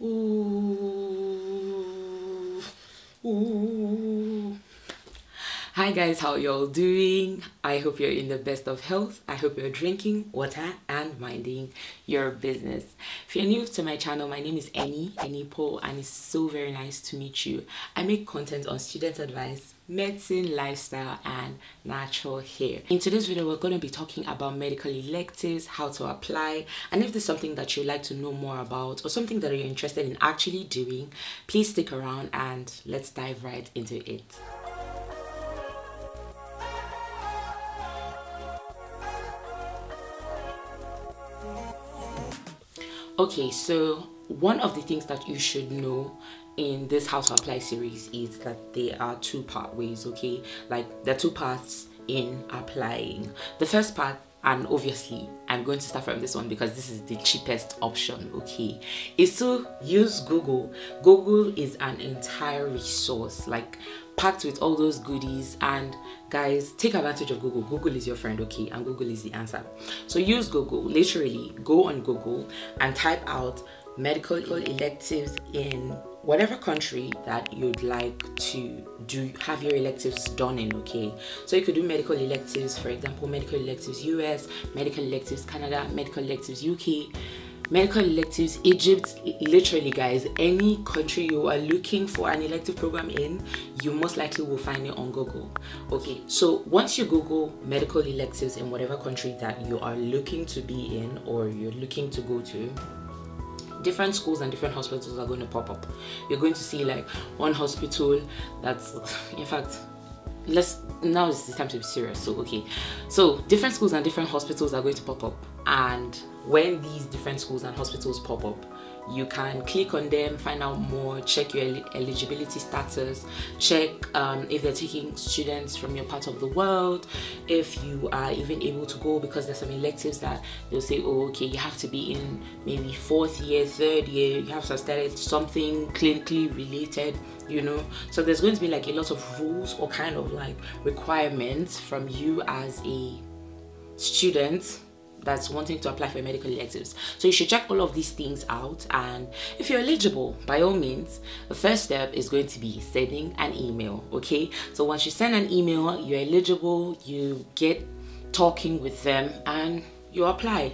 Ooh. Ooh. Hi guys, how y'all doing? I hope you're in the best of health. I hope you're drinking water and minding your business. If you're new to my channel, my name is Enii, Enii Paul, and it's so very nice to meet you. I make content on student advice, medicine, lifestyle, and natural hair. In today's video, we're going to be talking about medical electives, how to apply, and if there's something that you'd like to know more about or something that you're interested in actually doing, please stick around and let's dive right into it. Okay, so one of the things that you should know in this how to apply series is that there are two pathways okay? Like are two paths in applying. The first part and obviously i'm going to start from this one because this is the cheapest option okay? Is to use google. Google is an entire resource. Like packed with all those goodies. And guys take advantage of google. Google is your friend okay? And google is the answer. So use google literally go on google and type out medical electives in whatever country that you'd like to do have your electives done in okay? So you could do medical electives for example medical electives us medical electives canada medical electives uk medical electives egypt literally guys any country you are looking for an elective program in you most likely will find it on google okay so once you google medical electives in whatever country that you are looking to be in or you're looking to go to different schools and different hospitals are going to pop up. You're going to see like one hospital that's, in fact, let's now is the time to be serious. So okay, so different schools and different hospitals are going to pop up, and when these different schools and hospitals pop up, you can click on them find out more check your eligibility status check um, if they're taking students from your part of the world if you are even able to go because there's some electives that they'll say oh okay you have to be in maybe fourth year third year you have to studied something clinically related you know? So there's going to be like a lot of rules or kind of like requirements from you as a student that's wanting to apply for medical electives. So you should check all of these things out and if you're eligible, by all means, the first step is going to be sending an email, okay? So once you send an email, you're eligible, you get talking with them and you apply.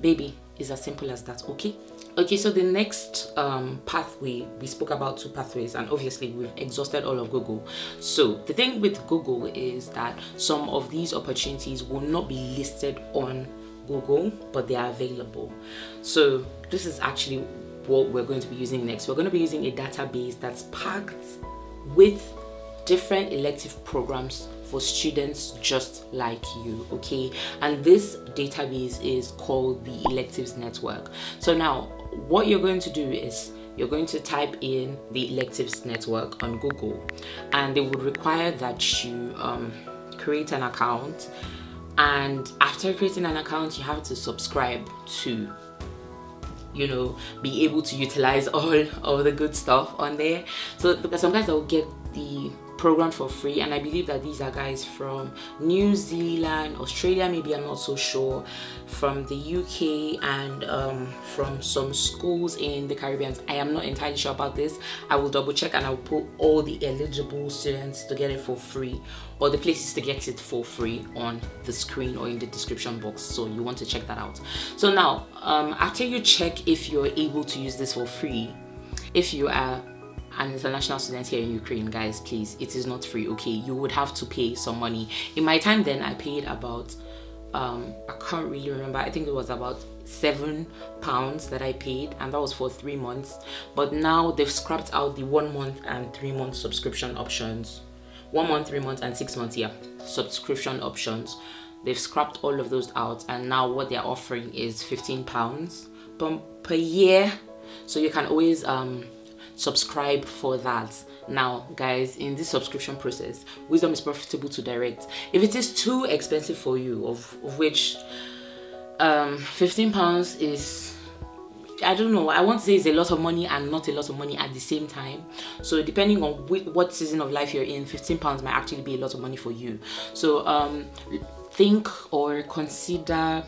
Baby, is as simple as that, okay? Okay, so the next um, pathway, we spoke about two pathways and obviously we've exhausted all of Google. So the thing with Google is that some of these opportunities will not be listed on Google, but they are available. So this is actually what we're going to be using next. We're going to be using a database that's packed with different elective programs for students just like you okay and this database is called the electives network so now what you're going to do is you're going to type in the electives network on google and they would require that you um, create an account and after creating an account you have to subscribe to you know be able to utilize all of the good stuff on there. So because some guys will get the program for free and i believe that these are guys from new zealand australia maybe i'm not so sure from the uk and um, from some schools in the caribbean. I am not entirely sure about this. I will double check and i'll put all the eligible students to get it for free or the places to get it for free on the screen or in the description box. So you want to check that out. So now um, after you check if you're able to use this for free if you are an international student here in Ukraine, guys, please, it is not free, okay? You would have to pay some money. In my time then, I paid about, um, I can't really remember, I think it was about seven pounds that I paid and that was for three months. But now they've scrapped out the one month and three month subscription options. One month, three months and six months, yeah, subscription options. They've scrapped all of those out and now what they're offering is 15 pounds per year. So you can always um, subscribe for that now guys in this subscription process wisdom is profitable to direct if it is too expensive for you of, of which um 15 pounds is I don't know. I want to say it's a lot of money and not a lot of money at the same time. So depending on what season of life you're in, 15 pounds might actually be a lot of money for you. So um, think or consider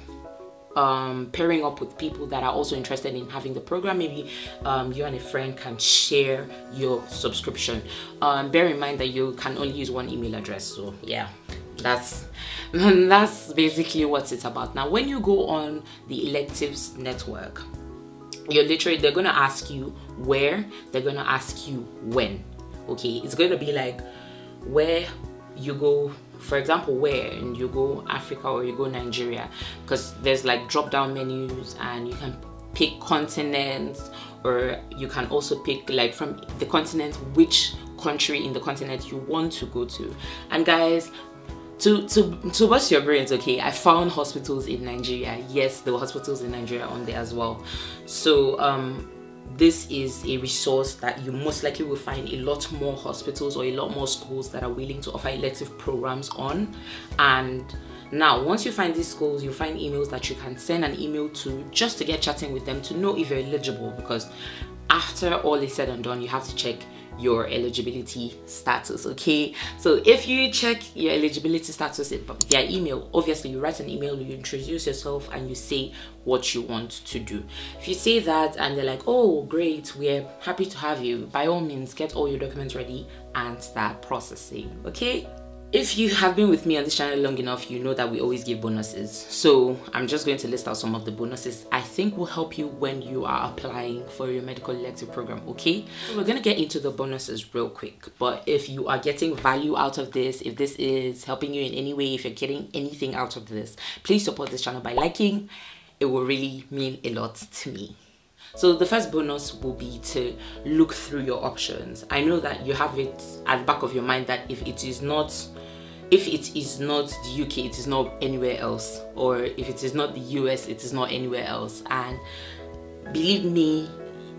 um, pairing up with people that are also interested in having the program. Maybe um, you and a friend can share your subscription. Um, bear in mind that you can only use one email address. So yeah, that's that's basically what it's about. Now, when you go on the electives network, you're literally they're gonna ask you where, they're gonna ask you when. Okay, it's gonna be like where you go for example where and you go africa or you go nigeria because there's like drop down menus and you can pick continents or you can also pick like from the continent which country in the continent you want to go to. And guys to to to bust your brains okay i found hospitals in nigeria. Yes there were hospitals in nigeria on there as well. So um this is a resource that you most likely will find a lot more hospitals or a lot more schools that are willing to offer elective programs on. And now once you find these schools you find emails that you can send an email to just to get chatting with them to know if you're eligible because after all is said and done you have to check your eligibility status okay? So if you check your eligibility status via email obviously you write an email you introduce yourself and you say what you want to do. If you say that and they're like oh great we're happy to have you by all means get all your documents ready and start processing okay if you have been with me on this channel long enough you know that we always give bonuses. So i'm just going to list out some of the bonuses i think will help you when you are applying for your medical elective program okay? We're going to get into the bonuses real quick but if you are getting value out of this if this is helping you in any way if you're getting anything out of this please support this channel by liking. It will really mean a lot to me so the first bonus will be to look through your options. I know that you have it at the back of your mind that if it is not if it is not the UK, it is not anywhere else. Or if it is not the US, it is not anywhere else. And believe me,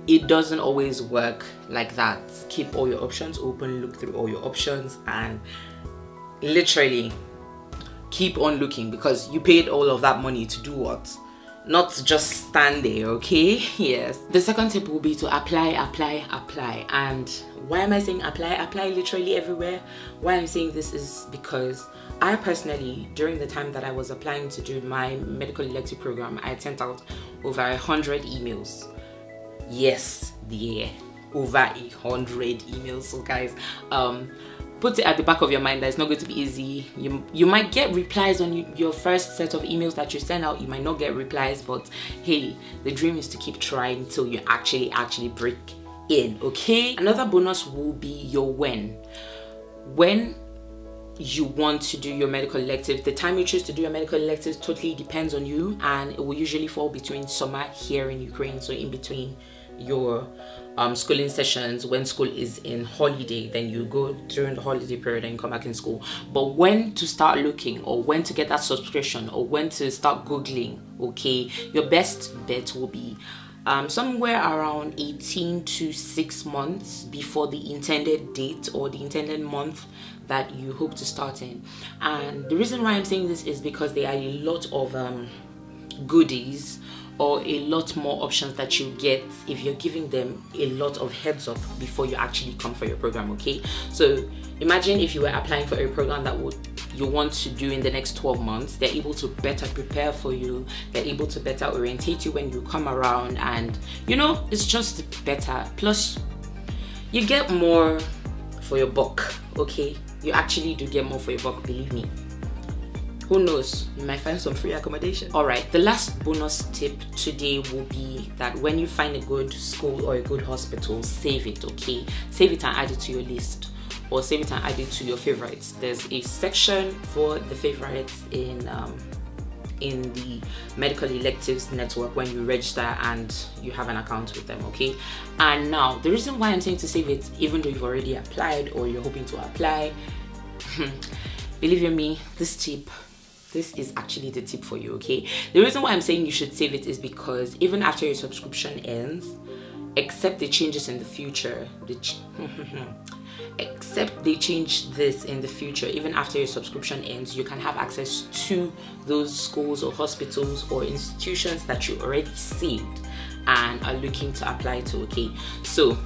it doesn't always work like that. Keep all your options open, look through all your options, and literally keep on looking because you paid all of that money to do what? Not just stand there okay? Yes. The second tip will be to apply apply apply. And why am i saying apply? Apply literally everywhere. Why i'm saying this is because i personally during the time that i was applying to do my medical elective program i sent out over a hundred emails. Yes yeah over a hundred emails so guys. Um put it at the back of your mind that it's not going to be easy. You you might get replies on your first set of emails that you send out. You might not get replies but hey the dream is to keep trying till you actually actually break in okay? Another bonus will be your when. When you want to do your medical elective the time you choose to do your medical elective totally depends on you and it will usually fall between summer here in ukraine so in between your um, schooling sessions when school is in holiday then you go during the holiday period and come back in school. But when to start looking or when to get that subscription or when to start googling okay your best bet will be um, somewhere around 18 to 6 months before the intended date or the intended month that you hope to start in. And the reason why I'm saying this is because there are a lot of um, goodies or a lot more options that you get if you're giving them a lot of heads up before you actually come for your program okay? So imagine if you were applying for a program that would you want to do in the next 12 months they're able to better prepare for you they're able to better orientate you when you come around and you know it's just better. Plus you get more for your buck okay? You actually do get more for your buck believe me who knows? You might find some free accommodation. All right. The last bonus tip today will be that when you find a good school or a good hospital save it okay? Save it and add it to your list or save it and add it to your favorites. There's a section for the favorites in um, in the medical electives network when you register and you have an account with them okay? And now the reason why i'm saying to save it even though you've already applied or you're hoping to apply believe in me this tip this is actually the tip for you okay? The reason why i'm saying you should save it is because even after your subscription ends except the changes in the future except they change this in the future even after your subscription ends you can have access to those schools or hospitals or institutions that you already saved and are looking to apply to okay? So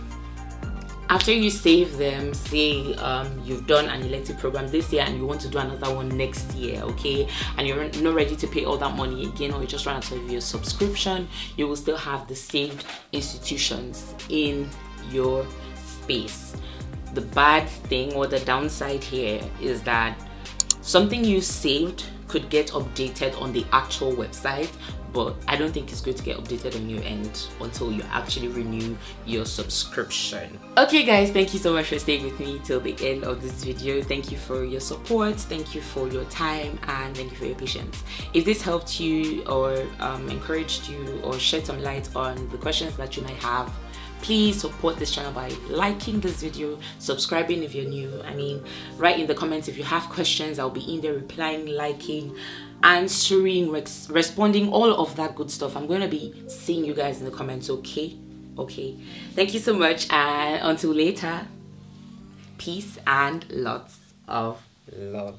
after you save them say um, you've done an elective program this year and you want to do another one next year okay and you're not ready to pay all that money again or you just run out of your subscription you will still have the saved institutions in your space. The bad thing or the downside here is that something you saved could get updated on the actual website but I don't think it's going to get updated on your end until you actually renew your subscription. Okay guys, thank you so much for staying with me till the end of this video. Thank you for your support, thank you for your time and thank you for your patience. If this helped you or um, encouraged you or shed some light on the questions that you might have please support this channel by liking this video subscribing if you're new. I mean write in the comments if you have questions. I'll be in there replying liking answering res responding all of that good stuff. I'm going to be seeing you guys in the comments okay? Okay. Thank you so much and until later peace and lots of love